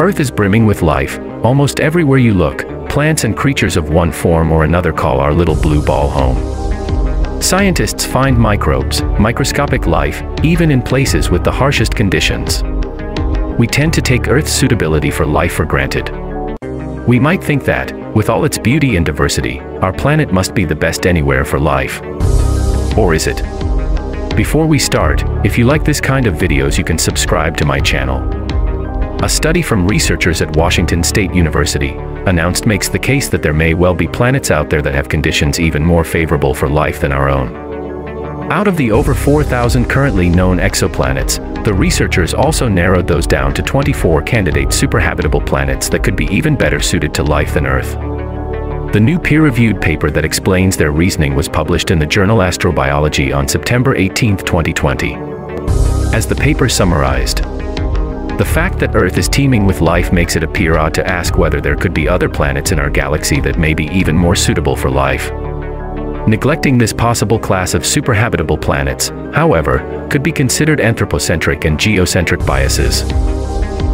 Earth is brimming with life, almost everywhere you look, plants and creatures of one form or another call our little blue ball home. Scientists find microbes, microscopic life, even in places with the harshest conditions. We tend to take Earth's suitability for life for granted. We might think that, with all its beauty and diversity, our planet must be the best anywhere for life. Or is it? Before we start, if you like this kind of videos you can subscribe to my channel. A study from researchers at Washington State University announced makes the case that there may well be planets out there that have conditions even more favorable for life than our own. Out of the over 4,000 currently known exoplanets, the researchers also narrowed those down to 24 candidate superhabitable planets that could be even better suited to life than Earth. The new peer-reviewed paper that explains their reasoning was published in the journal Astrobiology on September 18, 2020. As the paper summarized, the fact that Earth is teeming with life makes it appear odd to ask whether there could be other planets in our galaxy that may be even more suitable for life. Neglecting this possible class of superhabitable planets, however, could be considered anthropocentric and geocentric biases.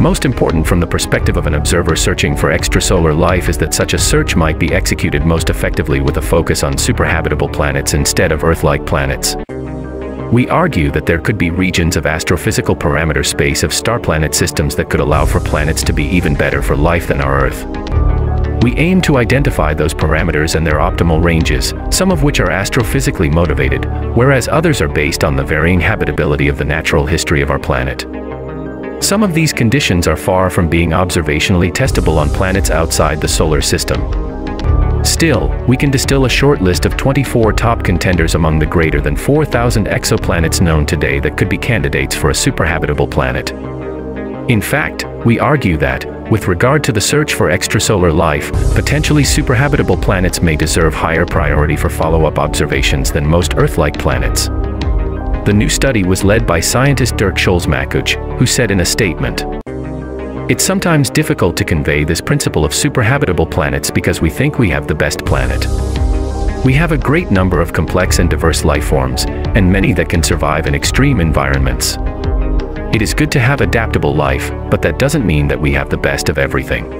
Most important from the perspective of an observer searching for extrasolar life is that such a search might be executed most effectively with a focus on superhabitable planets instead of Earth-like planets. We argue that there could be regions of astrophysical parameter space of star-planet systems that could allow for planets to be even better for life than our Earth. We aim to identify those parameters and their optimal ranges, some of which are astrophysically motivated, whereas others are based on the varying habitability of the natural history of our planet. Some of these conditions are far from being observationally testable on planets outside the solar system. Still, we can distill a short list of 24 top contenders among the greater than 4,000 exoplanets known today that could be candidates for a superhabitable planet. In fact, we argue that, with regard to the search for extrasolar life, potentially superhabitable planets may deserve higher priority for follow-up observations than most Earth-like planets. The new study was led by scientist Dirk Schulze-Makuch, who said in a statement, it's sometimes difficult to convey this principle of superhabitable planets because we think we have the best planet. We have a great number of complex and diverse life forms, and many that can survive in extreme environments. It is good to have adaptable life, but that doesn't mean that we have the best of everything.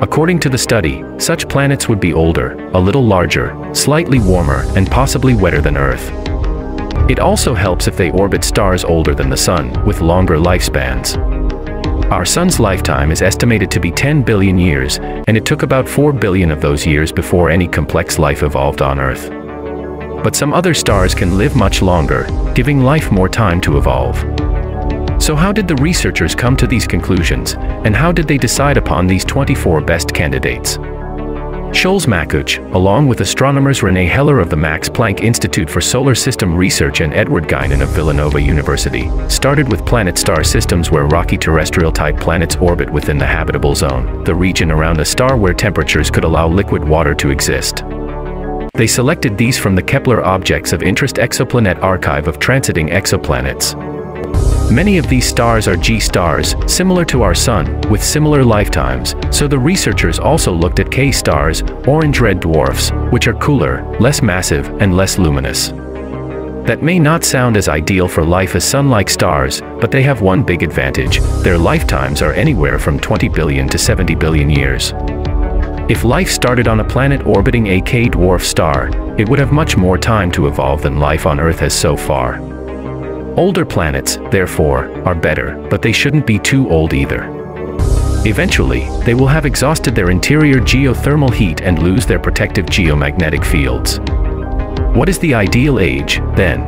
According to the study, such planets would be older, a little larger, slightly warmer, and possibly wetter than Earth. It also helps if they orbit stars older than the Sun, with longer lifespans. Our sun's lifetime is estimated to be 10 billion years, and it took about 4 billion of those years before any complex life evolved on Earth. But some other stars can live much longer, giving life more time to evolve. So how did the researchers come to these conclusions, and how did they decide upon these 24 best candidates? Schulze-Makuch, along with astronomers René Heller of the Max Planck Institute for Solar System Research and Edward Guinan of Villanova University, started with planet-star systems where rocky terrestrial-type planets orbit within the habitable zone, the region around a star where temperatures could allow liquid water to exist. They selected these from the Kepler Objects of Interest Exoplanet Archive of Transiting Exoplanets. Many of these stars are G-stars, similar to our Sun, with similar lifetimes, so the researchers also looked at K-stars, orange red dwarfs, which are cooler, less massive, and less luminous. That may not sound as ideal for life as Sun-like stars, but they have one big advantage, their lifetimes are anywhere from 20 billion to 70 billion years. If life started on a planet orbiting a K-dwarf star, it would have much more time to evolve than life on Earth has so far. Older planets, therefore, are better, but they shouldn't be too old either. Eventually, they will have exhausted their interior geothermal heat and lose their protective geomagnetic fields. What is the ideal age, then?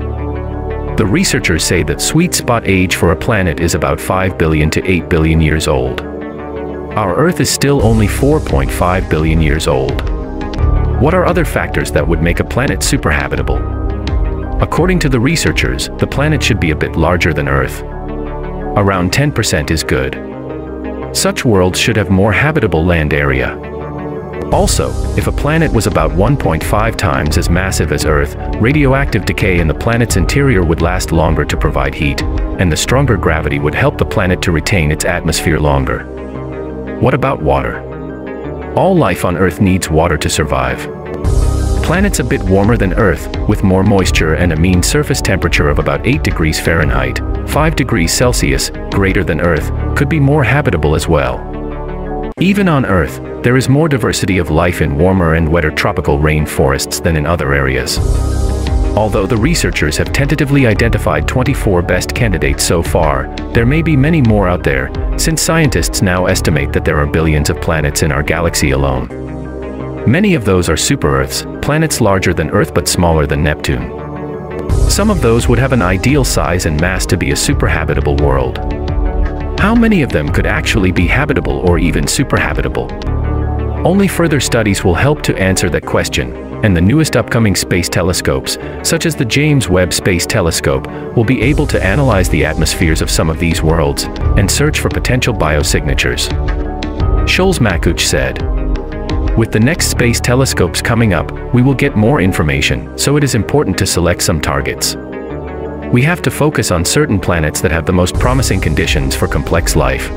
The researchers say that sweet spot age for a planet is about 5 billion to 8 billion years old. Our Earth is still only 4.5 billion years old. What are other factors that would make a planet superhabitable? According to the researchers, the planet should be a bit larger than Earth. Around 10% is good. Such worlds should have more habitable land area. Also, if a planet was about 1.5 times as massive as Earth, radioactive decay in the planet's interior would last longer to provide heat, and the stronger gravity would help the planet to retain its atmosphere longer. What about water? All life on Earth needs water to survive. Planets a bit warmer than Earth, with more moisture and a mean surface temperature of about 8 degrees Fahrenheit, 5 degrees Celsius, greater than Earth, could be more habitable as well. Even on Earth, there is more diversity of life in warmer and wetter tropical rainforests than in other areas. Although the researchers have tentatively identified 24 best candidates so far, there may be many more out there, since scientists now estimate that there are billions of planets in our galaxy alone. Many of those are super-Earths, planets larger than Earth but smaller than Neptune. Some of those would have an ideal size and mass to be a super-habitable world. How many of them could actually be habitable or even super-habitable? Only further studies will help to answer that question, and the newest upcoming space telescopes, such as the James Webb Space Telescope, will be able to analyze the atmospheres of some of these worlds and search for potential biosignatures. Schulze-Makuch said, with the next space telescopes coming up, we will get more information, so it is important to select some targets. We have to focus on certain planets that have the most promising conditions for complex life.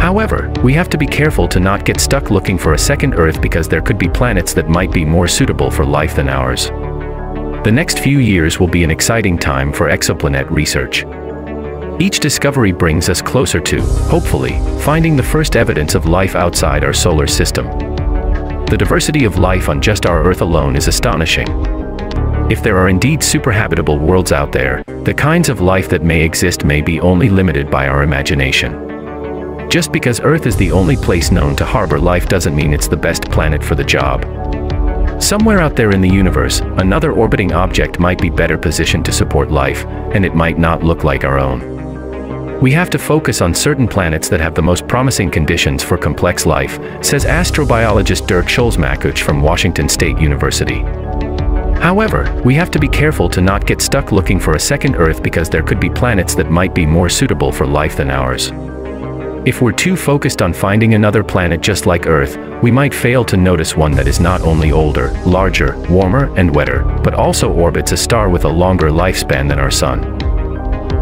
However, we have to be careful to not get stuck looking for a second Earth because there could be planets that might be more suitable for life than ours. The next few years will be an exciting time for exoplanet research. Each discovery brings us closer to, hopefully, finding the first evidence of life outside our solar system. The diversity of life on just our Earth alone is astonishing. If there are indeed superhabitable worlds out there, the kinds of life that may exist may be only limited by our imagination. Just because Earth is the only place known to harbor life doesn't mean it's the best planet for the job. Somewhere out there in the universe, another orbiting object might be better positioned to support life, and it might not look like our own. We have to focus on certain planets that have the most promising conditions for complex life, says astrobiologist Dirk Schulze-Makuch from Washington State University. However, we have to be careful to not get stuck looking for a second Earth because there could be planets that might be more suitable for life than ours. If we're too focused on finding another planet just like Earth, we might fail to notice one that is not only older, larger, warmer, and wetter, but also orbits a star with a longer lifespan than our Sun.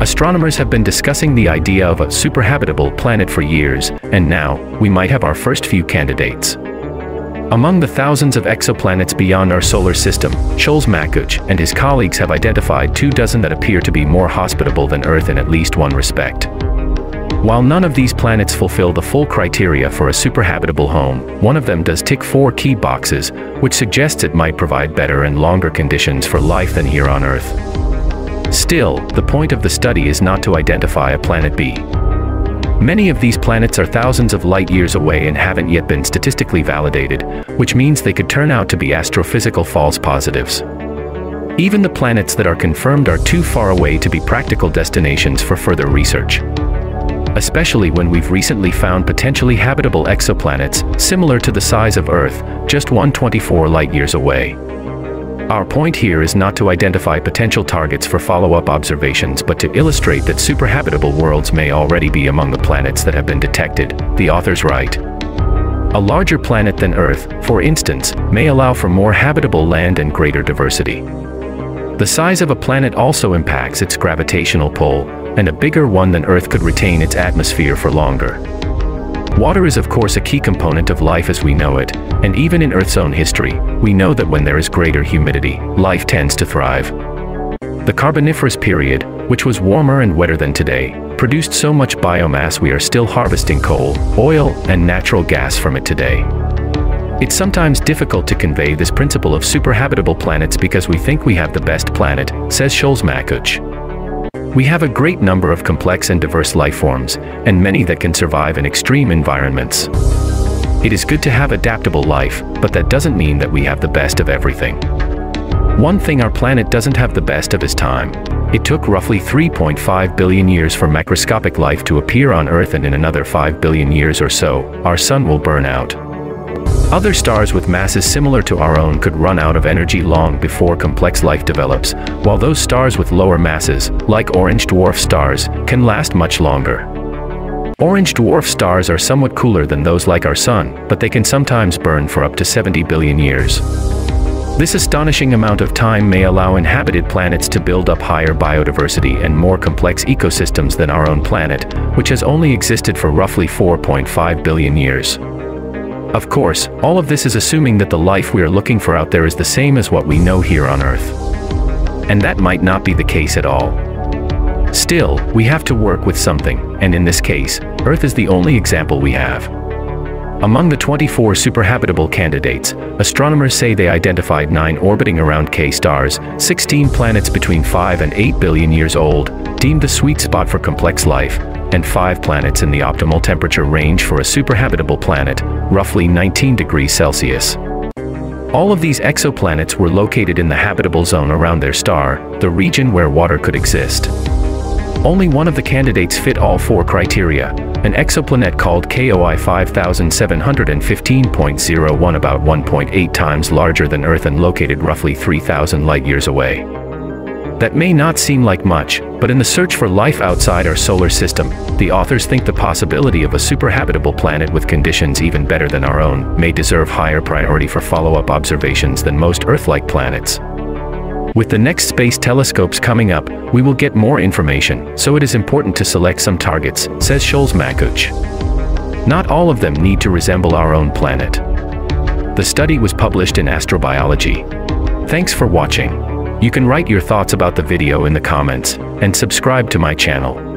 Astronomers have been discussing the idea of a superhabitable planet for years, and now, we might have our first few candidates. Among the thousands of exoplanets beyond our solar system, Schulze-Makuch and his colleagues have identified two dozen that appear to be more hospitable than Earth in at least one respect. While none of these planets fulfill the full criteria for a superhabitable home, one of them does tick four key boxes, which suggests it might provide better and longer conditions for life than here on Earth. Still, the point of the study is not to identify a planet B. Many of these planets are thousands of light years away and haven't yet been statistically validated, which means they could turn out to be astrophysical false positives. Even the planets that are confirmed are too far away to be practical destinations for further research. Especially when we've recently found potentially habitable exoplanets, similar to the size of Earth, just 124 light-years away. Our point here is not to identify potential targets for follow-up observations but to illustrate that superhabitable worlds may already be among the planets that have been detected, the authors write. A larger planet than Earth, for instance, may allow for more habitable land and greater diversity. The size of a planet also impacts its gravitational pull, and a bigger one than Earth could retain its atmosphere for longer. Water is of course a key component of life as we know it, and even in Earth's own history, we know that when there is greater humidity, life tends to thrive. The Carboniferous period, which was warmer and wetter than today, produced so much biomass we are still harvesting coal, oil, and natural gas from it today. It's sometimes difficult to convey this principle of superhabitable planets because we think we have the best planet, says Schulze-Makuch. We have a great number of complex and diverse life forms, and many that can survive in extreme environments. It is good to have adaptable life, but that doesn't mean that we have the best of everything. One thing our planet doesn't have the best of is time. It took roughly 3.5 billion years for macroscopic life to appear on Earth and in another 5 billion years or so, our sun will burn out. Other stars with masses similar to our own could run out of energy long before complex life develops, while those stars with lower masses, like orange dwarf stars, can last much longer. Orange dwarf stars are somewhat cooler than those like our Sun, but they can sometimes burn for up to 70 billion years. This astonishing amount of time may allow inhabited planets to build up higher biodiversity and more complex ecosystems than our own planet, which has only existed for roughly 4.5 billion years. Of course, all of this is assuming that the life we are looking for out there is the same as what we know here on Earth. And that might not be the case at all. Still, we have to work with something, and in this case, Earth is the only example we have. Among the 24 superhabitable candidates, astronomers say they identified 9 orbiting around K stars, 16 planets between 5 and 8 billion years old, deemed the sweet spot for complex life, and 5 planets in the optimal temperature range for a superhabitable planet, roughly 19 degrees Celsius. All of these exoplanets were located in the habitable zone around their star, the region where water could exist. Only one of the candidates fit all four criteria, an exoplanet called KOI 5715.01 about 1.8 times larger than Earth and located roughly 3,000 light-years away. That may not seem like much, but in the search for life outside our solar system, the authors think the possibility of a superhabitable planet with conditions even better than our own may deserve higher priority for follow-up observations than most Earth-like planets. With the next space telescopes coming up, we will get more information, so it is important to select some targets, says Schulze-Makuch. Not all of them need to resemble our own planet. The study was published in Astrobiology. Thanks for watching. You can write your thoughts about the video in the comments, and subscribe to my channel.